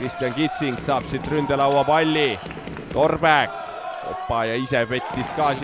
Kristjan Kitsing saab siit ründelaua palli. Torberg, opa ja ise pettis ka siin.